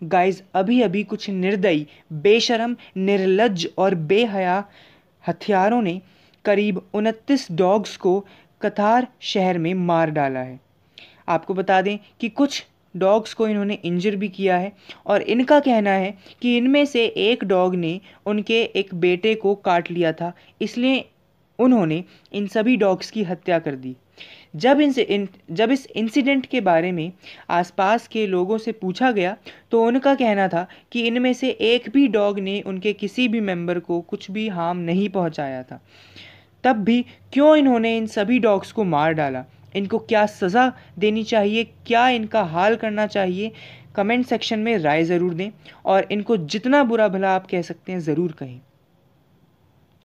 Guys अभी अभी कुछ निर्दयी, बेशरम निर्लज और बेहया हथियारों ने करीब उनतीस डॉग्स को कतार शहर में मार डाला है। आपको बता दें कि कुछ डॉग्स को इन्होंने इंजर भी किया है और इनका कहना है कि इनमें से एक डॉग ने उनके एक बेटे को काट लिया था, इसलिए उन्होंने इन सभी डॉग्स की हत्या कर दी। जब इनसे इन, जब इस इंसिडेंट के बारे में आसपास के लोगों से पूछा गया तो उनका कहना था कि इनमें से एक भी डॉग ने उनके किसी भी मेंबर को कुछ भी हार्म नहीं पहुँचाया था। तब भी क्यों इन्होंने इन सभी डॉग्स को मार डाला? इनको क्या सज़ा देनी चाहिए? क्या इनका हाल करना चाहिए? कमेंट सेक्शन में राय ज़रूर दें और इनको जितना बुरा भला आप कह सकते हैं, ज़रूर कहें।